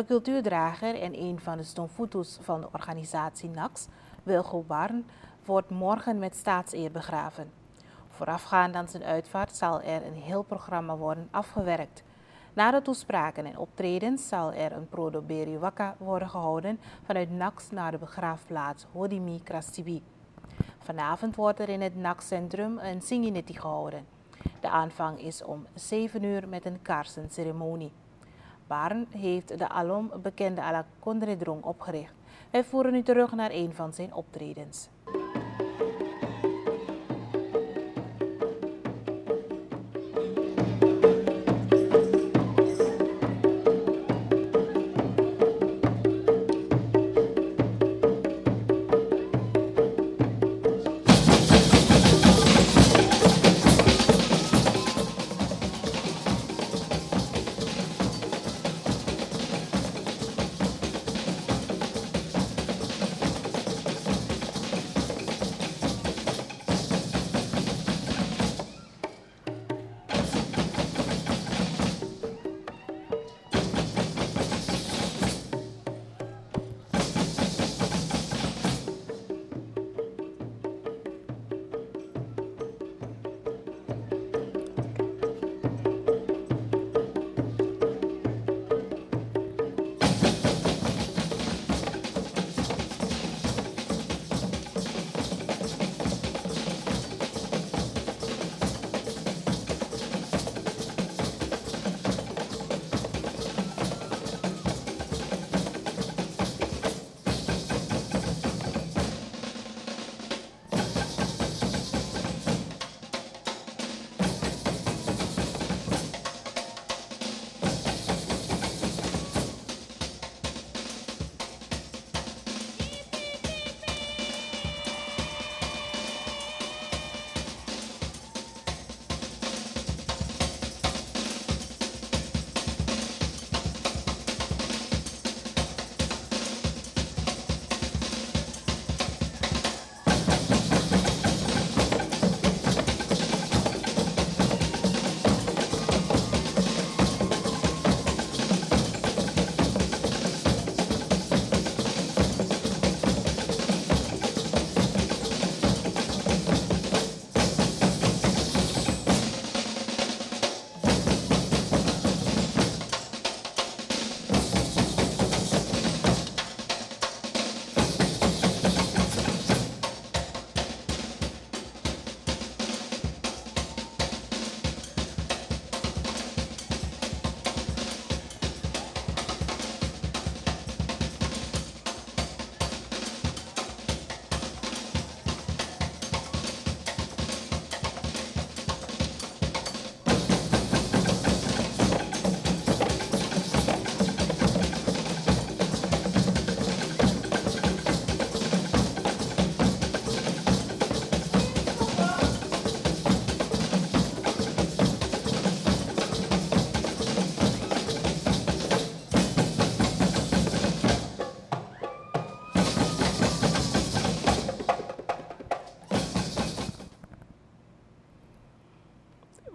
De cultuurdrager en een van de stomfoetos van de organisatie NAX, Wilgo Barn, wordt morgen met staatseer begraven. Voorafgaand aan zijn uitvaart zal er een heel programma worden afgewerkt. Na de toespraken en optredens zal er een Prodo Beriwaka worden gehouden vanuit NAX naar de begraafplaats Hodimi Krasibi. Vanavond wordt er in het NAX-centrum een Singiniti gehouden. De aanvang is om 7 uur met een kaarsenceremonie. Barn heeft de alom bekende Ala Kondredrong opgericht. Wij voeren nu terug naar een van zijn optredens.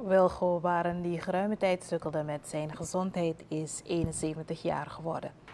Wilgo Waren, die geruime tijd sukkelde met zijn gezondheid, is 71 jaar geworden.